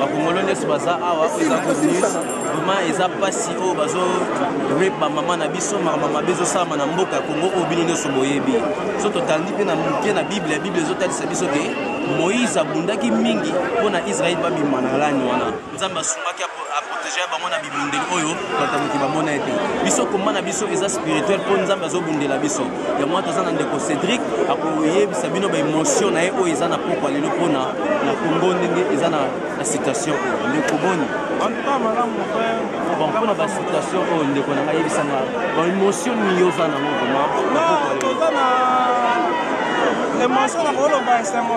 bakongolo nyonso baza awa oyo eza good news vraiment eza mpasi oyo bazo rape bamama na biso makambo mabe ezosalama na mboka ya kongo oyo bino nyonso boyebi so totandi mpe na moke na biblia biblia ezotalisa biso ke moïse abundaki mingi mpo na israele babima na lani wana nzambe asungaki aprotege bango na bibundeli oyo bato moki bamona ete biso komba na biso eza spirituel mpo nzambe azobundela biso yango wana toza na ndeko cédric akoyebisa bino baémotion na ye oyo eza na pokwa lelo mpona na congo ndenge eza na situation oyo ndeko boni mpona basituation oyo ndeko na ngai yebisanga baémotion nini oza nango vraimenttoza na émotion na koloba esengo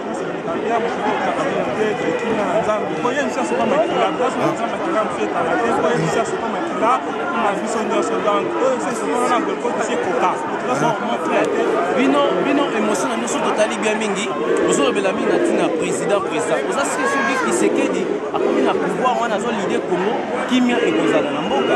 bino bino emotion na biso totali bien mingi ozolobela mingi na ntina président président oza sike soki kisekedi akomi na pouvoir wana azolide congo kimia ekozala na mboka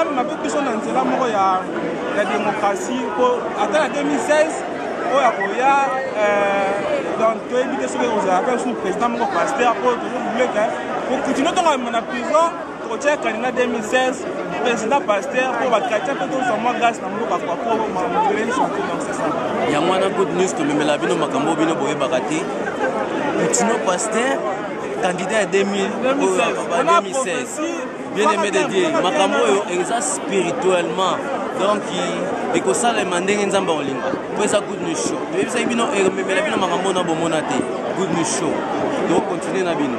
Amema mpe biso na nzela moko ya, ya demokrasi mpo ata na 2016 oyo akoya eh, donc toyebi te soki ekozala mpe susu président moko pasteur mpo tozobuleke kokontinue ntongo amema na prison tokotia kaninga 2016 président pasteur mpo bakratien mpe tozwa mwa grâce na mboka kwa mpo makeleni soki donc c'est ça yango wana good news tomemela bino makambo bino boyebaka te continue pasteur candidat ya 2016 bien aimé de dieu makambo oyo eza spirituellement donc ekosalema ndenge nzambe akolinga mpo eza good news show toyebisaki bino ememela bino makambo oyo na bomona te good news show tokokontinue na bino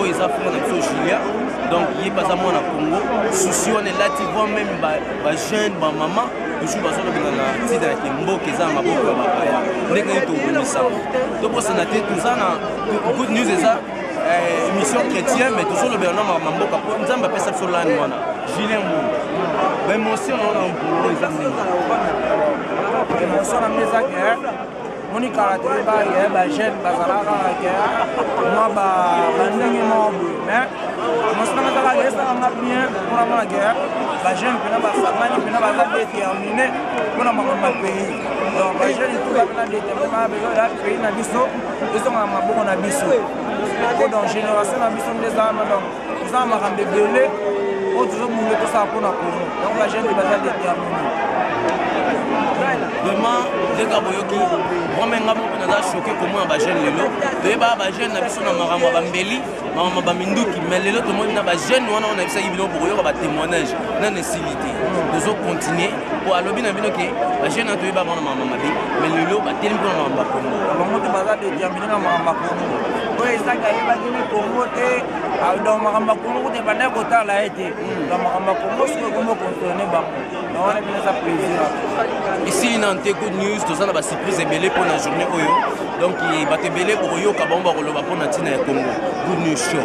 oyo eza fuma na biso julia donc ye mpe aza mwana congo susi wana elati voi meme bajeune bamama toujours bazolobela na ntina ya kimboka eza na maboko ya bapaya ndenge nini tobongisama tobosana te toza na good news eza eh, émission chrétienne mais tozolobela na mamboka mpo nzambe apesa biso lani wana julien mo baémotion naona mpolo eza ndenge émotion na mezaki moni kala toyeba ke bajeune bazalaka kaka ke mwa bandenge moko boye mais mosinanga ezaka ke esalanga bien mpona mona ke bajeune mpena basangani mpena baza détermine mpona makambo ya pays donc bajeune etuka mpena détermine mpena besoin ya pays na biso ezonga na maboko na biso po donc génération na biso nde ezalama donc toza na makambo ebele oyo tozobunga tosala mpo na congo yango bagene baza determine vraiment ndenge boyoki vraimen nga moko naza choke komona bajeune lelo toyebaka bajeune na biso na makambo ya bambeli makambo ya baminduki mais lelo tomoni na bajeune wana oyo na bisaki bino bokoyoka batémoignage nano esili te tozokontinue po alobi na bino ke bajeune na toyebaka wana makambo mabe mais lelo batelemi mpona makambo ya kongo Bino makambo makongo oyo ezaka ayebaki ni kongo te ah, donc makambo makongo kutu ebandaki kotala ye te donc makambo makongo soki ekomi okontrone bango na wana bino eza plaisir isi na nte good news toza na basurprise ebele mpo na journée oyo donc bato ebele bokoyoka bango bakoloba mpo na ntina ya kongo good news show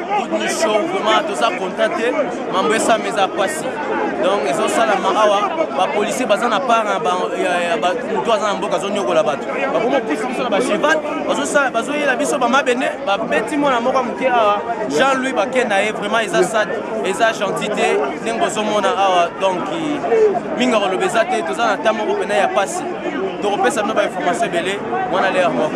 Good show vraiment toza content te mambo esama eza pasi donc ezosalama awa bapolicier baza na part moto aza na mboka azonyokola bato bakomi opusi biso na bacheval bazoyela biso bamabene babeti mwana moko ya moke awa jean louis bake na ye vraiment eza sad eza gentil te ndenge bozomona awa donc mingi akoloba eza te toza na ntan moko mpena ya pasi tokopesa bino bainformation ebele mwana leya moko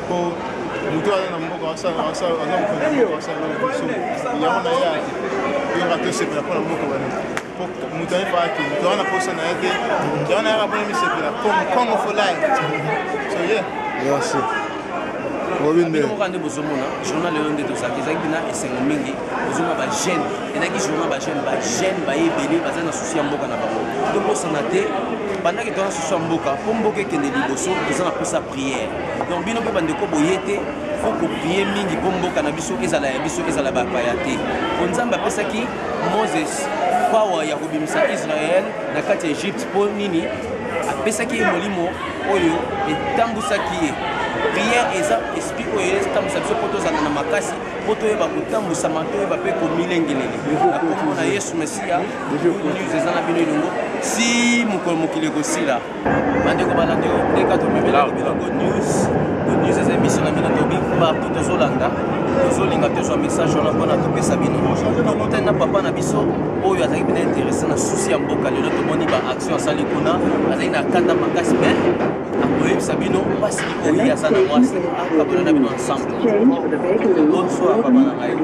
po moto aza na mboka aza mokonzi yango na ye yoka tosepela mpo na mboka wana moto ayefa ake moto wana posa na ye te moto wana yaka mpona misepela congo for life so ye merci biloko nde bozomona journal oyo nde tozalaki ezalaki na esengo mingi ozomona bajeune ezalaki journal bajeune bajeune baye ebele baza na susi ya mboka na bango tobosana te bandaki toza na susi ya mboka mpo mboka ekende liboso toza na mposa priere donc bino mpe bandeko boye te fo koprie mingi mpo mboka na biso ezala ya biso ezala bapaya te mpo nzambe apesaki moses power ya kobimisa israel na kati ya egypte mpo nini apesaki ye molimo oyo etambusaki ye prière eza esprit oyo etambwisa biso mpo tozala na makasi mpo toyeba kotambwisama toyeba mpe komilengelele na kombo na yesu masiya news eza na bino elongo si mokolo mokili ekosila bandeko balandi leka tomemela lobela good news good news eza emission na bino tobi partout tozolanda tozolinga tozwa message wana mpona topesa bino tokutani na papa na biso oyo azalaki mpena interesse na susi ya mboka lelo tomoni baaction asali kuna azali na kanda makasi me akoyebisa bino mpasi oyi aza na mwasi akabola na bino ensemble bonsoir papa na ngai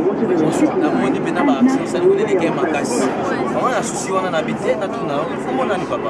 namoni mpena baaction asali kuna eleki ya makasi bango na susi wana na bite natuna yo omonani papa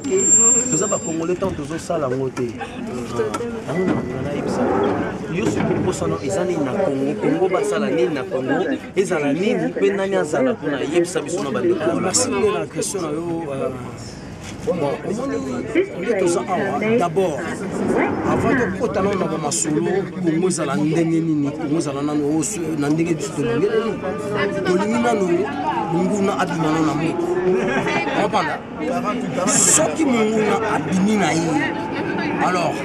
te toza bacongolais ntango tozosala yango te yango nanga nayebisa yo soki mposano eza nini na kongo kongo basala nini na kongo ezala nini mpe nani azala mpona yebisa biso na bandekolamerci nde na question na yo euh, bon omoni nde toza awa d'abord avant tokota nano na bamasolo kongo ezala ndenge nini kongo ezala nano na ndenge biso tolingi tolingi nano nguna abima nano na moko opanda soki monguna abimi na ye alors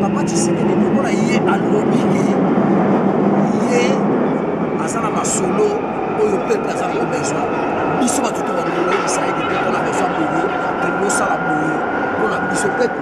papa tshisekedi lokola ye alobi ke ye aza na masolo oyo peuple aza nango besoin biso bato tokoyebisa ye ke peuple na besoin boye tolosala boye mpo na biso peuple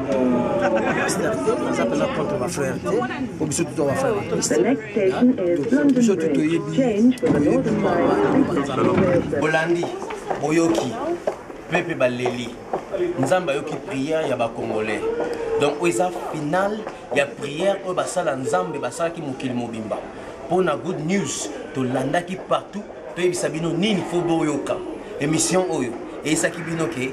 eza mpenza contre bafrère te po biso tuto bafrère biso tu toyebiolandi boyoki mpe mpe baleli nzambe ayoki prière ya bacongolais donc oyo eza finale ya prière oyo basala nzambe basalaki mokili mobimba mpo na good news tolandaki partout toyebisa bino nini fo boyoka émission oyo eyisaki bino ke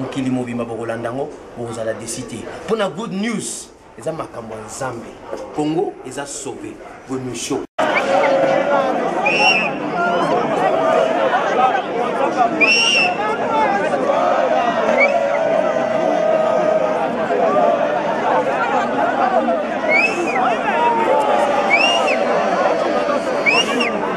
mokili mobimba bokolanda yango bokozala desi te mpo na good news eza makambo ya nzambe congo eza sauve good news show